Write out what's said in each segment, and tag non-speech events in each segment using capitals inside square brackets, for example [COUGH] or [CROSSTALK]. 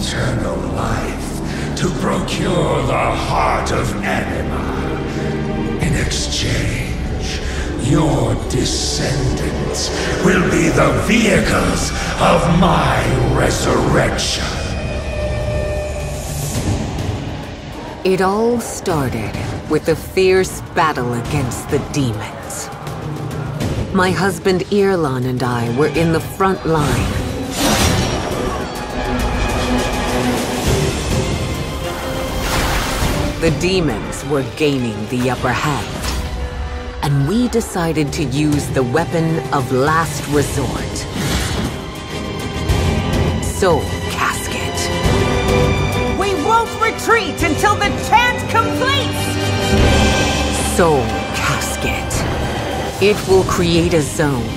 eternal life to procure the heart of Anima. In exchange, your descendants will be the vehicles of my resurrection. It all started with a fierce battle against the demons. My husband Irlan and I were in the front line. The demons were gaining the upper hand. And we decided to use the weapon of last resort. Soul Casket. We won't retreat until the chant completes! Soul Casket. It will create a zone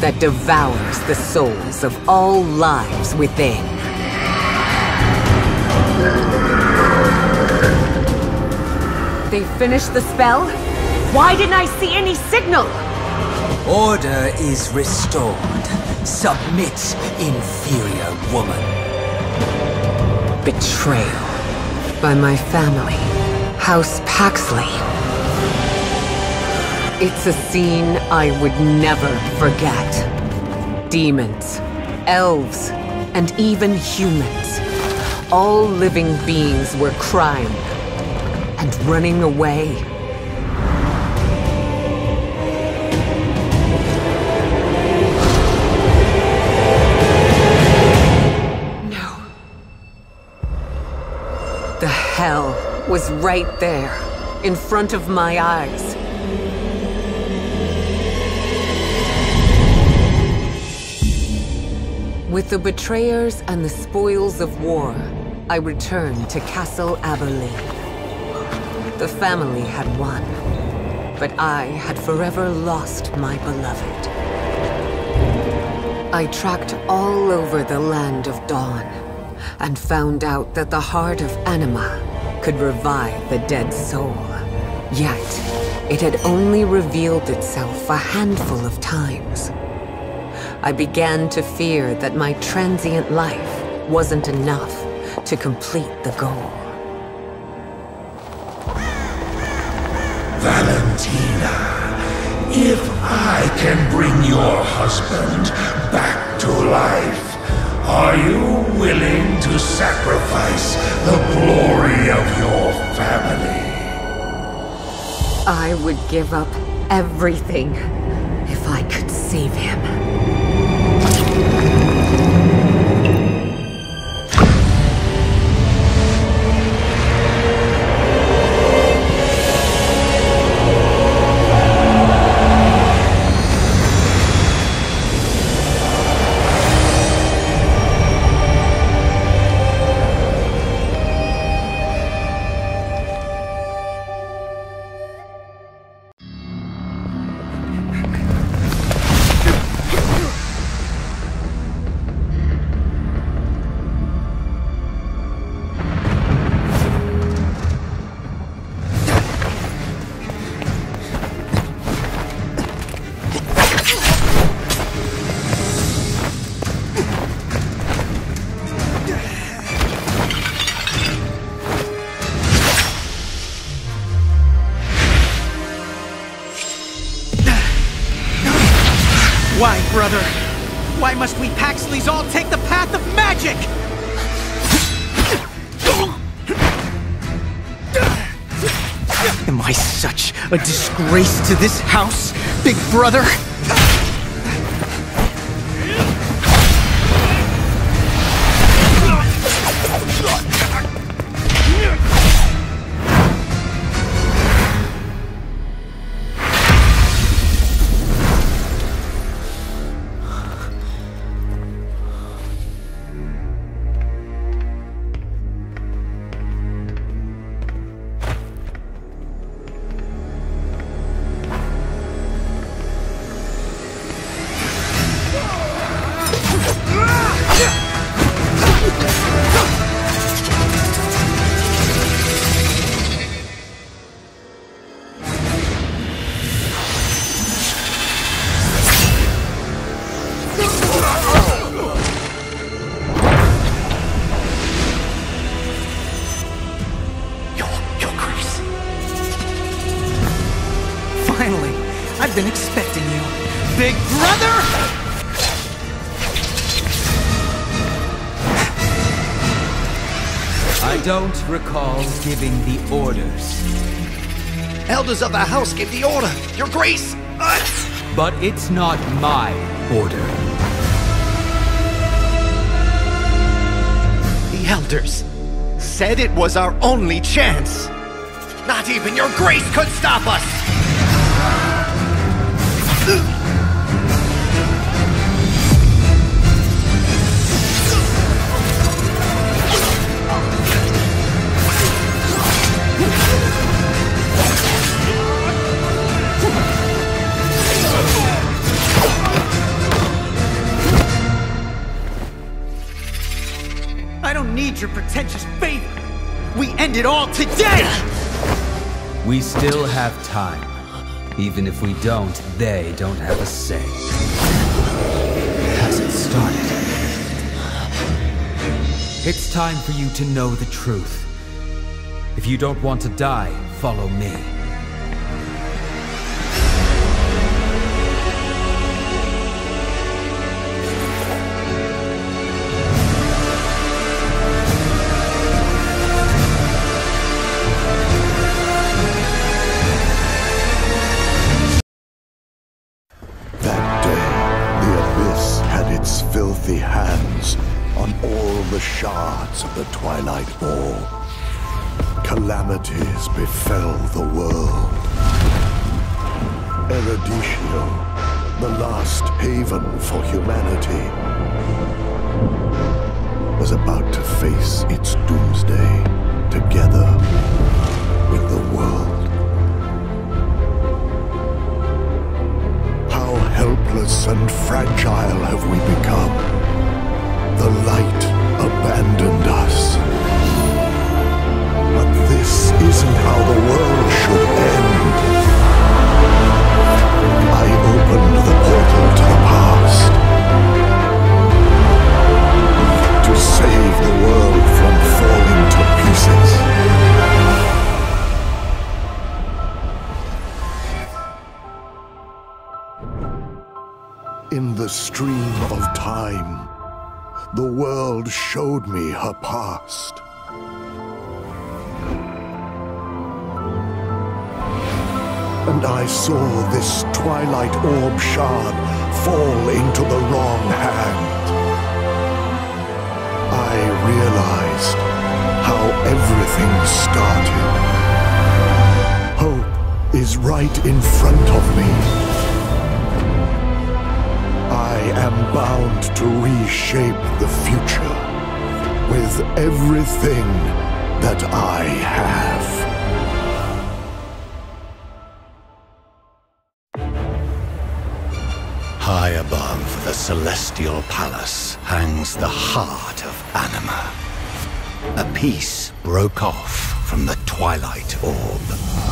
that devours the souls of all lives within. They finished the spell? Why didn't I see any signal? Order is restored. Submit, inferior woman. Betrayal. By my family. House Paxley. It's a scene I would never forget. Demons, elves, and even humans. All living beings were crying and running away. No. The hell was right there, in front of my eyes. With the betrayers and the spoils of war, I returned to Castle Aberleen. The family had won, but I had forever lost my beloved. I tracked all over the land of Dawn, and found out that the heart of Anima could revive the dead soul. Yet, it had only revealed itself a handful of times. I began to fear that my transient life wasn't enough to complete the goal. Valentina, if I can bring your husband back to life, are you willing to sacrifice the glory of your family? I would give up everything if I could save him. Brother? Why must we Paxleys all take the path of magic? Am I such a disgrace to this house, big brother? I don't recall giving the orders, Elders of the house give the order, Your Grace! Uh, but it's not my order. the elders said it was our only chance. Not even Your Grace could stop us! End it all today! We still have time. Even if we don't, they don't have a say. Hasn't started. It's time for you to know the truth. If you don't want to die, follow me. Hands on all the shards of the Twilight Orb. Calamities befell the world. Eruditio, the last haven for humanity, was about to face its doomsday showed me her past. And I saw this twilight orb shard fall into the wrong hand. I realized how everything started. Hope is right in front of me. I am bound to reshape the future with everything that I have. High above the celestial palace hangs the heart of Anima. A piece broke off from the twilight orb.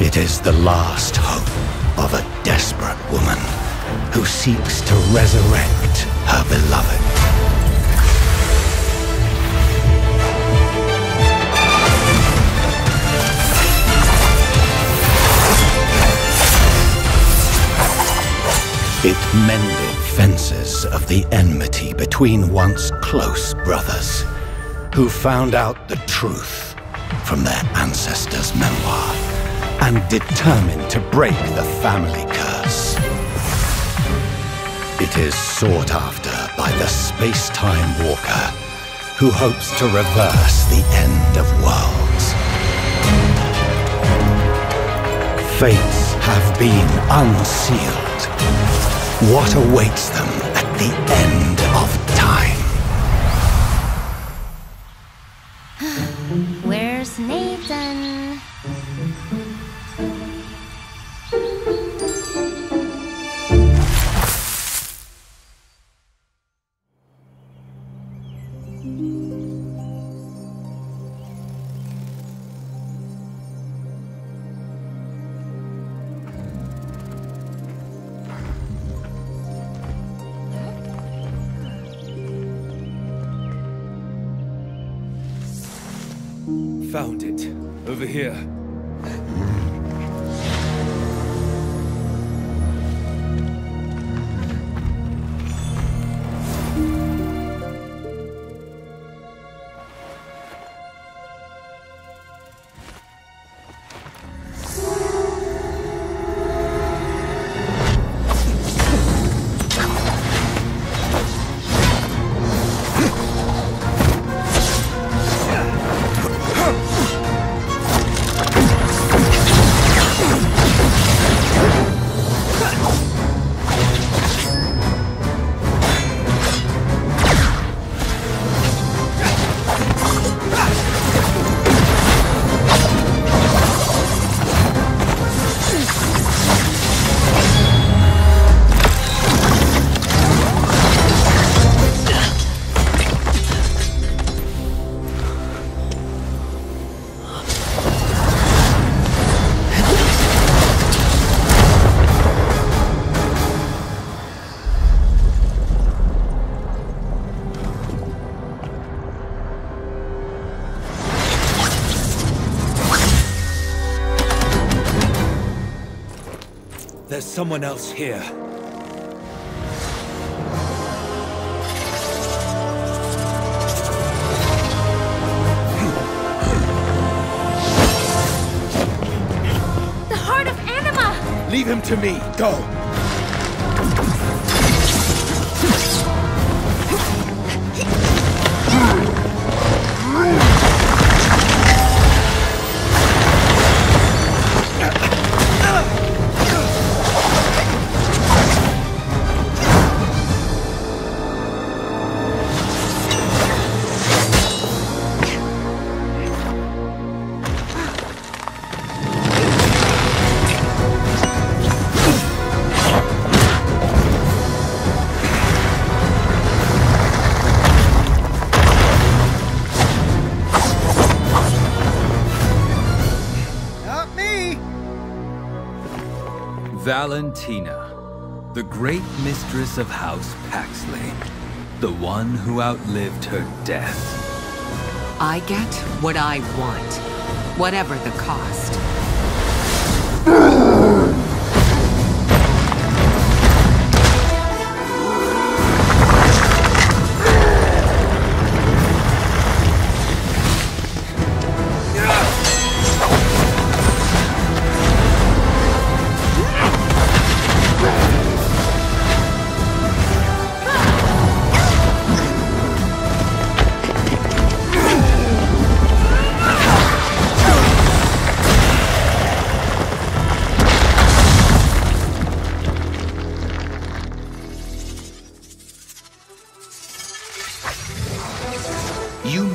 It is the last hope of a desperate woman who seeks to resurrect her beloved. It mended fences of the enmity between once close brothers who found out the truth from their ancestors' memoir and determined to break the family curse. It is sought after by the space-time walker who hopes to reverse the end of worlds. Fates have been unsealed. What awaits them at the end Found it. Over here. There's someone else here. The heart of Anima! Leave him to me. Go. Valentina, the great mistress of House Paxley. The one who outlived her death. I get what I want, whatever the cost. [LAUGHS]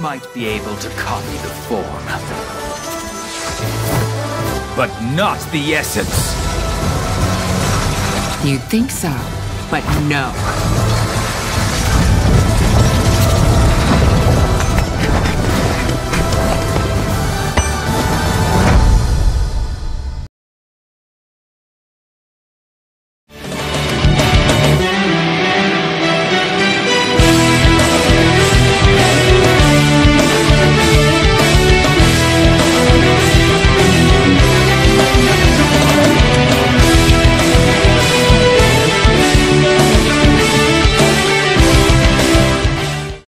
might be able to copy the form. But not the essence. You'd think so, but no.